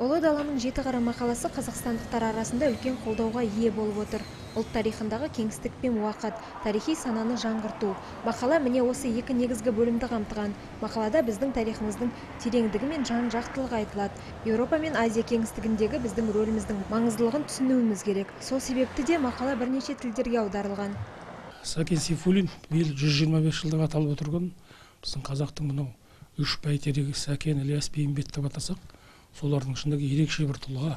ұлы даланың жеті қыры мақаласы қазақстандықтар арасында үлкен қолдауға ие болып отыр. Ұлт тарихындағы кеңістік пен уақыт тарихи сананы жаңғырту. Мақала міне осы екі негізгі бөлімді қамтыған. Мақалада біздің тарихымыздың тереңдігі мен жан жақтылығы айтылады. Еуропа мен азия кеңістігіндегі біздің рөліміздің маңыздылығын түсінуіміз керек. Сол себепті де мақала бірнеше тілдерге аударылған. Сәкен сейфуллин биыл жүз жиырма аталып отырған біздің қазақтың мынау үш бәйтерегі сәкен ілияс бейімбет деп атасақ солардың ішіндегі ерекше бір тұлға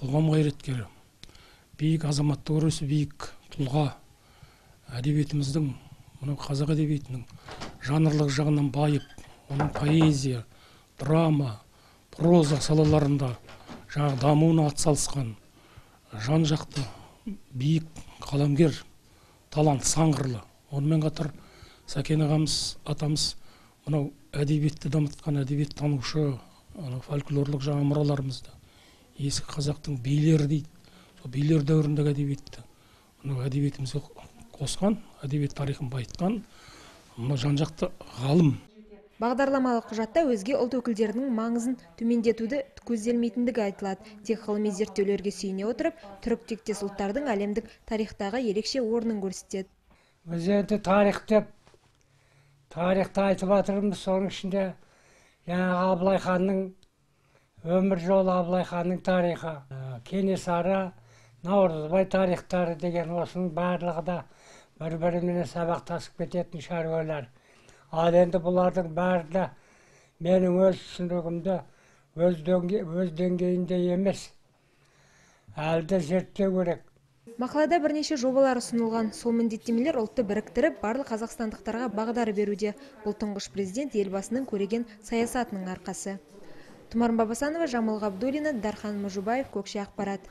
қоғам қайраткері биік азаматтық өресі биік тұлға әдебиетіміздің мынау қазақ әдебиетінің жанрлық жағынан байып оның поэзия драма проза салаларында жаңағы дамуына атсалысқан жан жақты биік қаламгер талант сан қырлы онымен қатар сәкен ағамыз атамыз мынау әдебиетті дамытқан әдебиеттанушы анау фольклорлық жаңа мұраларымызды ескі қазақтың билері дейді. Сол билер дәуіріндегі әдебиетті мынау әдебиетімізге қосқан әдебиет тарихын байытқан мынау жан жақты ғалым. Бағдарламалық құжатта өзге ұлт өкілдерінің маңызын төмендетуді көзделмейтіндігі айтылады. Тек ғылыми зерттеулерге сүйене отырып түрік тектес ұлттардың әлемдік тарихтағы ерекше орнын көрсетеді. Біз енді тарих деп тарихты айтып жатырмыз соның ішінде жаңағы абылай ханның өмір жолы абылай ханның тарихы. Ә, кенесары наурызбай тарихтары деген осының барлығы да бір біріменен сабақтасып кететін шаруалар. Ал енді бұлардың бәрі де менің өз түсінігімде өз, өз деңгейінде емес. Әлі де зерттеу керек. Мақалада бірнеше жобалар ұсынылған. Сол міндеттемелер ұлтты біріктіріп барлық қазақстандықтарға бағдар беруде. Бұл тұңғыш президент елбасының көреген саясатының арқасы. Тұмар бабасанова жамал ғабдуллина дархан мұжыбаев көкше ақпарат.